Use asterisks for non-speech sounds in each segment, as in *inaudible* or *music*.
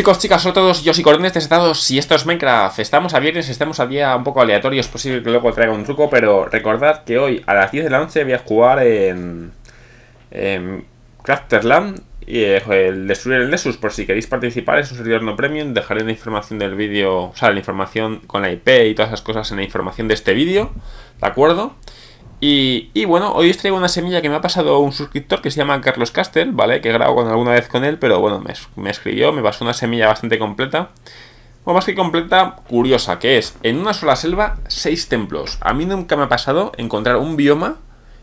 Chicos, chicas, a todos, yo soy Coordenes Estados y esto es Minecraft. Estamos a viernes, estamos a día un poco aleatorio, es posible que luego traiga un truco, pero recordad que hoy a las 10 de la noche voy a jugar en, en Crafterland y eh, el Destruir el Nessus, por si queréis participar, es un servidor no premium, dejaré la información del vídeo, o sea, la información con la IP y todas esas cosas en la información de este vídeo, ¿de acuerdo? Y, bueno, hoy os traigo una semilla que me ha pasado un suscriptor que se llama Carlos Castel, ¿vale? Que he grabado alguna vez con él, pero bueno, me, escribió, me pasó una semilla bastante completa. O más que completa, curiosa, que es en una sola selva, seis templos. A mí nunca me ha pasado encontrar un bioma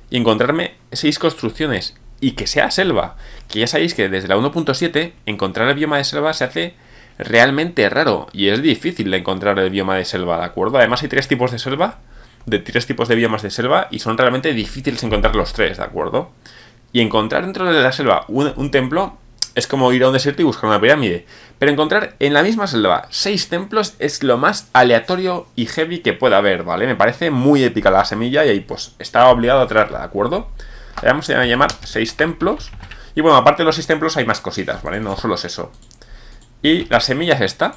y encontrarme seis construcciones. Y que sea selva. Que ya sabéis que desde la 1.7 encontrar el bioma de selva se hace realmente raro. Y es difícil de encontrar el bioma de selva, ¿de acuerdo? Además hay tres tipos de selva de tres tipos de biomas de selva y son realmente difíciles encontrar los tres, ¿de acuerdo? Y encontrar dentro de la selva un, templo es como ir a un desierto y buscar una pirámide. Pero encontrar en la misma selva seis templos es lo más aleatorio y heavy que pueda haber, ¿vale? Me parece muy épica la semilla y ahí pues estaba obligado a traerla, ¿de acuerdo? Le vamos a llamar seis templos. Y bueno, aparte de los seis templos hay más cositas, ¿vale? No solo es eso. Y la semilla es esta.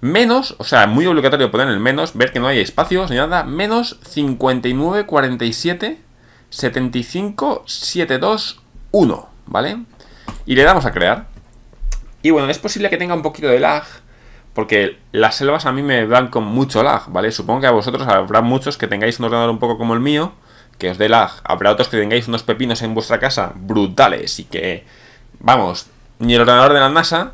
Menos, o sea, muy obligatorio poner el menos, ver que no hay espacios ni nada, menos 59, 47, 75, 72, 1, ¿vale? Y le damos a crear. Y bueno, es posible que tenga un poquito de lag, porque las selvas a mí me dan con mucho lag, ¿vale? Supongo que a vosotros habrá muchos que tengáis un ordenador un poco como el mío, que os dé lag. Habrá otros que tengáis unos pepinos en vuestra casa brutales y que, vamos, ni el ordenador de la NASA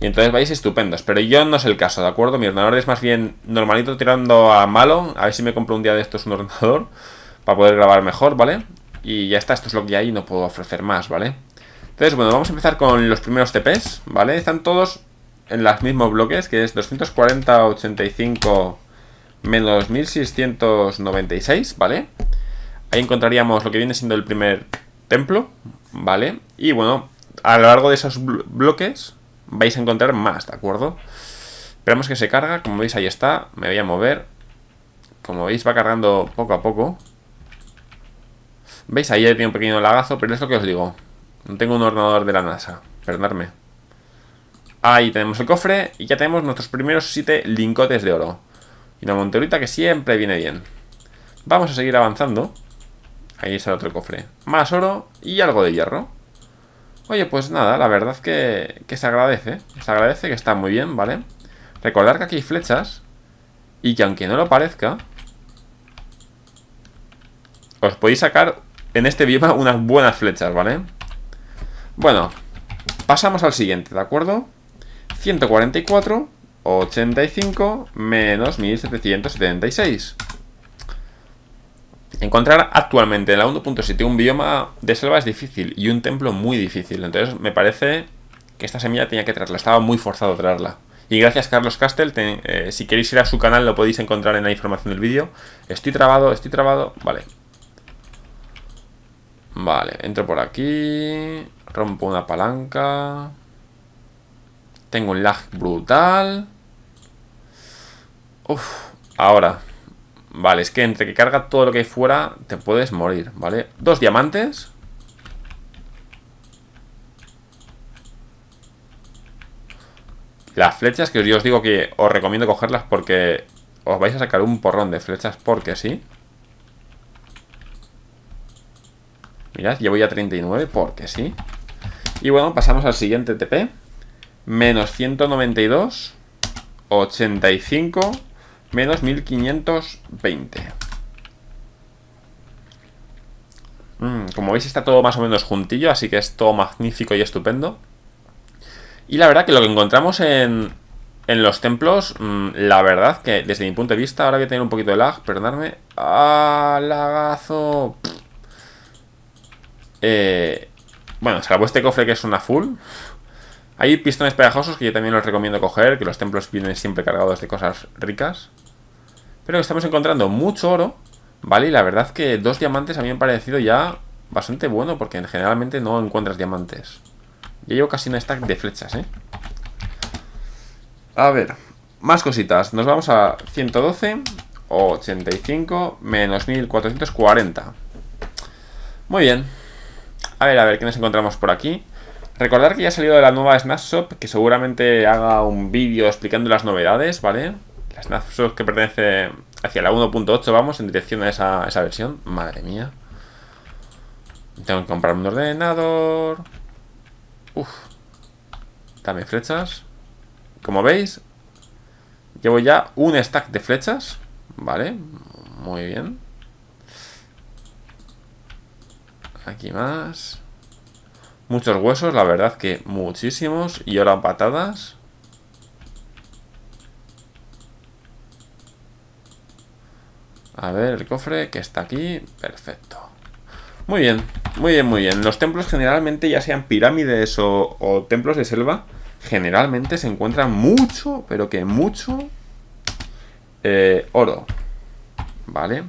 y entonces vais estupendos. Pero yo no es el caso, ¿de acuerdo? Mi ordenador es más bien normalito tirando a malo. A ver si me compro un día de estos un ordenador *laughs* para poder grabar mejor, ¿vale? Y ya está, esto es lo que hay y no puedo ofrecer más, ¿vale? Entonces, bueno, vamos a empezar con los primeros TPs, ¿vale? Están todos en los mismos bloques, que es 240, 85 menos 1696, ¿vale? Ahí encontraríamos lo que viene siendo el primer templo, ¿vale? Y bueno, a lo largo de esos bloques vais a encontrar más, ¿de acuerdo? Esperamos que se carga, como veis ahí está, me voy a mover. Como veis va cargando poco a poco. ¿Veis? Ahí tiene un pequeño lagazo, pero es lo que os digo. No tengo un ordenador de la NASA, perdonadme. Ahí tenemos el cofre y ya tenemos nuestros primeros 7 lingotes de oro. Y una monterita que siempre viene bien. Vamos a seguir avanzando. Ahí está el otro cofre. Más oro y algo de hierro. Oye, pues nada, la verdad que, que se agradece. Se agradece que está muy bien, ¿vale? Recordar que aquí hay flechas y que aunque no lo parezca, os podéis sacar en este bioma *laughs* unas buenas flechas, ¿vale? Bueno, pasamos al siguiente, ¿de acuerdo? 144, 85, menos 1776. Encontrar actualmente en la 1.7 un bioma de selva es difícil y un templo muy difícil. Entonces me parece que esta semilla tenía que traerla. Estaba muy forzado a traerla. Y gracias Carlos Castel, eh, si queréis ir a su canal lo podéis encontrar en la información del vídeo. Estoy trabado, estoy trabado. Vale. Vale, entro por aquí. Rompo una palanca. Tengo un lag brutal. Uf, ahora. Vale, es que entre que carga todo lo que hay fuera Te puedes morir, ¿vale? Dos diamantes Las flechas que yo os digo que os recomiendo cogerlas porque os vais a sacar un porrón de flechas porque sí. Mirad, llevo ya 39 porque sí. Y bueno, pasamos al siguiente TP. Menos 192. 85 menos 1520. Mm, como veis está todo más o menos juntillo, así que es todo magnífico y estupendo. Y la verdad que lo que encontramos en, en los templos, mm, la verdad que desde mi punto de vista, ahora voy a tener un poquito de lag, perdonadme. ¡Ah, lagazo! Eh, bueno, salvo este cofre que es una full. Hay pistones pegajosos que yo también los recomiendo coger, que los templos vienen siempre cargados de cosas ricas. Pero estamos encontrando mucho oro, ¿vale? Y la verdad que dos diamantes a mí me han parecido ya bastante bueno, porque generalmente no encuentras diamantes. Ya llevo casi una stack de flechas, ¿eh? A ver, más cositas. Nos vamos a 112, 85, menos 1440. Muy bien. A ver, a ver, ¿qué nos encontramos por aquí? Recordar que ya ha salido de la nueva Snapshot, que seguramente haga un vídeo explicando las novedades, ¿vale? La Snapshot que pertenece hacia la 1.8, vamos, en dirección a esa, esa versión. Madre mía. Tengo que comprar un ordenador. Uf. Dame flechas. Como veis, llevo ya un stack de flechas. Vale, muy bien. Aquí más. Muchos huesos, la verdad que muchísimos. Y ahora patadas. A ver, el cofre que está aquí. Perfecto. Muy bien, muy bien, muy bien. Los templos generalmente, ya sean pirámides o, templos de selva, generalmente se encuentran mucho, pero que mucho eh, oro. ¿Vale?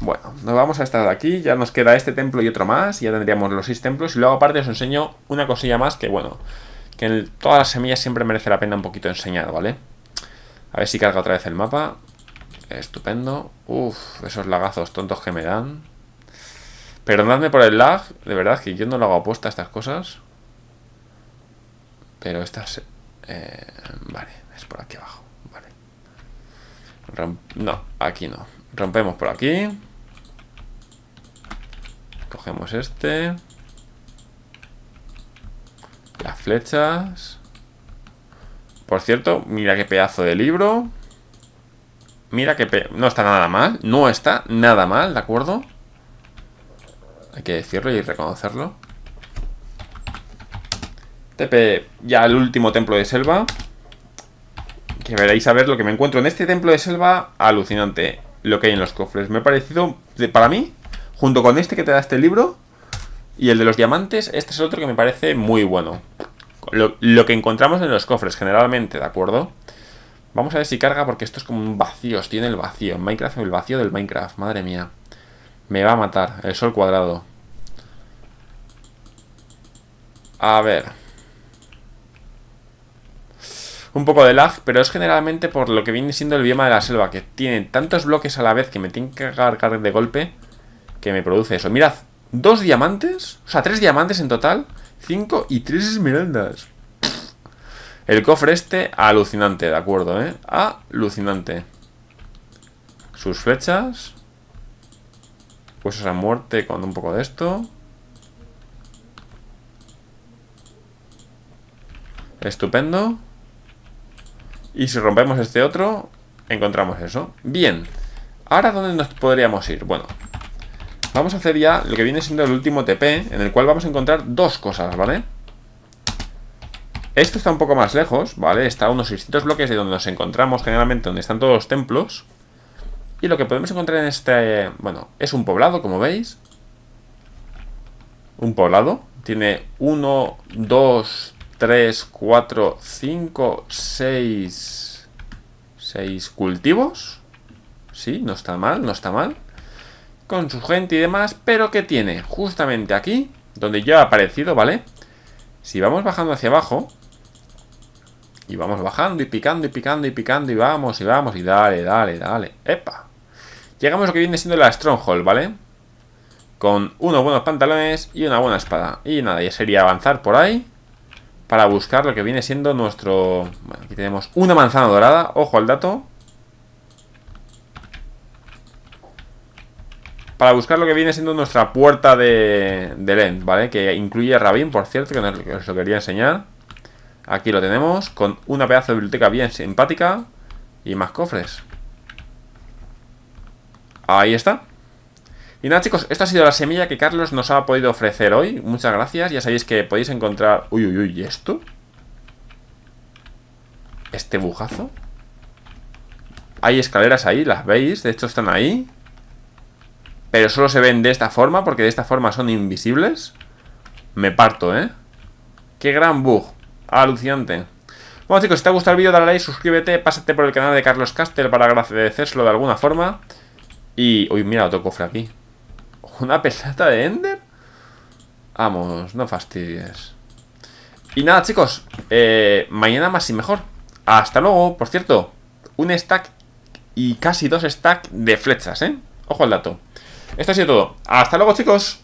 Bueno, nos vamos a estar aquí. Ya nos queda este templo y otro más. ya tendríamos los seis templos. Y luego aparte os enseño una cosilla más que, bueno, que en todas las semillas siempre merece la pena un poquito enseñar, ¿vale? A ver si carga otra vez el mapa. Estupendo. Uf, esos lagazos tontos que me dan. Perdonadme por el lag. De verdad que yo no lo hago apuesta a estas cosas. Pero estas... Eh, vale, es por aquí abajo. Vale. no, aquí no. Rompemos por aquí. Cogemos este. Las flechas. Por cierto, mira qué pedazo de libro. Mira que no está nada mal. No está nada mal, ¿de acuerdo? Hay que decirlo y reconocerlo. TP ya el último templo de selva. Que veréis a ver lo que me encuentro en este templo de selva. Alucinante lo que hay en los cofres. Me ha parecido, para mí, junto con este que te da este libro y el de los diamantes, este es el otro que me parece muy bueno. Lo, que encontramos en los cofres, generalmente, ¿de acuerdo? Vamos a ver si carga porque esto es como un vacío, tiene el vacío. Minecraft, el vacío del Minecraft, madre mía. Me va a matar, el sol cuadrado. A ver. Un poco de lag, pero es generalmente por lo que viene siendo el bioma de la selva, que tiene tantos bloques a la vez que me tienen que cargar de golpe que me produce eso. Mirad, dos diamantes, o sea, tres diamantes en total, cinco y tres esmeraldas. El cofre este, alucinante, de acuerdo, ¿eh? Alucinante. Sus flechas. Pues a muerte con un poco de esto. Estupendo. Y si rompemos este otro, encontramos eso. Bien. Ahora, ¿dónde nos podríamos ir? Bueno, vamos a hacer ya lo que viene siendo el último TP, en el cual vamos a encontrar dos cosas, ¿vale? Esto está un poco más lejos, ¿vale? Está a unos 600 bloques de donde nos encontramos generalmente, donde están todos los templos. Y lo que podemos encontrar en este... Bueno, es un poblado, como veis. Un poblado. Tiene uno, dos, 3, 4, 5, 6... 6 cultivos. Sí, no está mal, no está mal. Con su gente y demás, pero que tiene justamente aquí, donde ya ha aparecido, ¿vale? Si vamos bajando hacia abajo, y vamos bajando y picando y picando y picando y vamos y vamos y dale, dale, dale. ¡Epa! Llegamos a lo que viene siendo la Stronghold, ¿vale? Con unos buenos pantalones y una buena espada. Y nada, ya sería avanzar por ahí para buscar lo que viene siendo nuestro... Bueno, aquí tenemos una manzana dorada, ojo al dato. Para buscar lo que viene siendo nuestra puerta de, de Lent, ¿vale? Que incluye a Rabin, por cierto, que os lo quería enseñar. Aquí lo tenemos, con una pedazo de biblioteca bien simpática y más cofres. Ahí está. Y nada chicos, esta ha sido la semilla que Carlos nos ha podido ofrecer hoy Muchas gracias, ya sabéis que podéis encontrar... Uy, uy, uy, ¿y esto? ¿Este bujazo? Hay escaleras ahí, las veis, de hecho están ahí Pero solo se ven de esta forma Porque de esta forma son invisibles Me parto, ¿eh? Qué gran bug Alucinante Bueno chicos, si te ha gustado el vídeo dale like, suscríbete Pásate por el canal de Carlos Castel para agradecérselo de alguna forma Y... Uy, mira otro cofre aquí ¿Una pelota de Ender? Vamos, no fastidies. Y nada, chicos. Eh, mañana más y mejor. Hasta luego. Por cierto, un stack y casi dos stacks de flechas, ¿eh? Ojo al dato. Esto ha sido todo. Hasta luego, chicos.